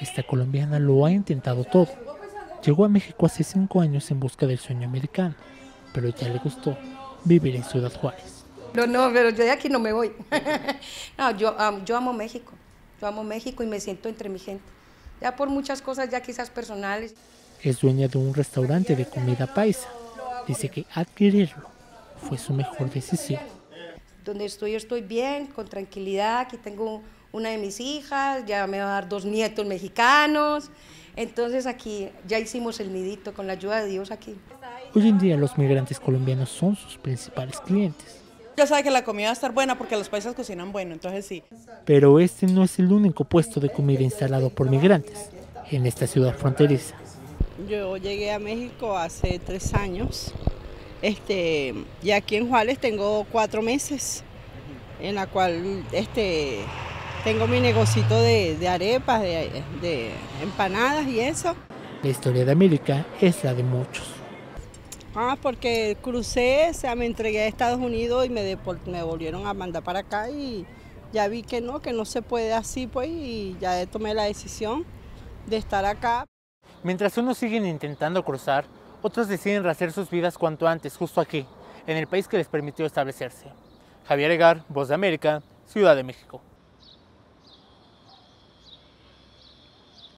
Esta colombiana lo ha intentado todo. Llegó a México hace cinco años en busca del sueño americano, pero ya le gustó vivir en Ciudad Juárez. No, no, pero yo de aquí no me voy. no, yo, yo amo México. Yo amo México y me siento entre mi gente. Ya por muchas cosas, ya quizás personales. Es dueña de un restaurante de comida paisa. Dice que adquirirlo fue su mejor decisión. Donde estoy, estoy bien, con tranquilidad. Aquí tengo una de mis hijas, ya me va a dar dos nietos mexicanos. Entonces aquí ya hicimos el nidito con la ayuda de Dios aquí. Hoy en día los migrantes colombianos son sus principales clientes. Ya sabe que la comida va a estar buena porque los países cocinan bueno, entonces sí. Pero este no es el único puesto de comida instalado por migrantes en esta ciudad fronteriza. Yo llegué a México hace tres años. Este, y aquí en Juárez tengo cuatro meses, en la cual este, tengo mi negocito de, arepas, de, de empanadas y eso. La historia de América es la de muchos. Ah, porque crucé, o sea, me entregué a Estados Unidos y me, me volvieron a mandar para acá y ya vi que no, que no se puede así, pues, y ya tomé la decisión de estar acá. Mientras unos siguen intentando cruzar, otros deciden hacer sus vidas cuanto antes, justo aquí, en el país que les permitió establecerse. Javier Egar, Voz de América, Ciudad de México.